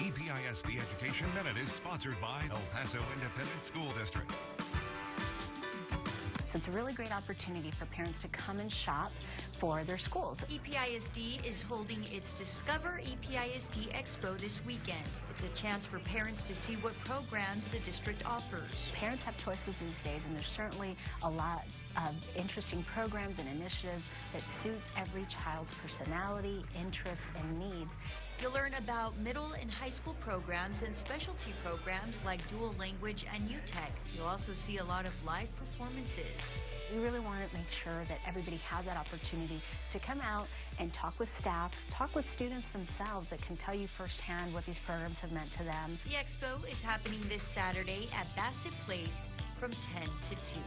EPISD Education Minute is sponsored by El Paso Independent School District. So it's a really great opportunity for parents to come and shop for their schools. E EPISD is holding its Discover E EPISD Expo this weekend. It's a chance for parents to see what programs the district offers. Parents have choices these days, and there's certainly a lot of interesting programs and initiatives that suit every child's personality, interests, and needs. You'll learn about middle and high school programs and specialty programs like dual language and UTech. You'll also see a lot of live performances. We really want to make sure that everybody has that opportunity to come out and talk with staff, talk with students themselves that can tell you firsthand what these programs have meant to them. The expo is happening this Saturday at Bassett Place from 10 to 2.